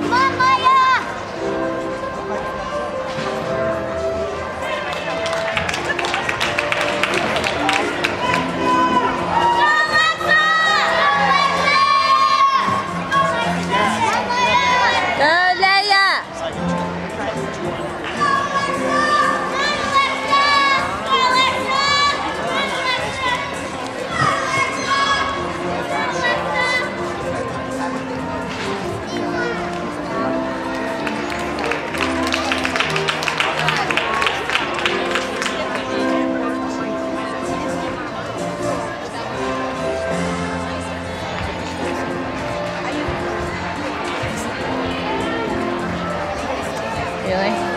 妈妈呀 really.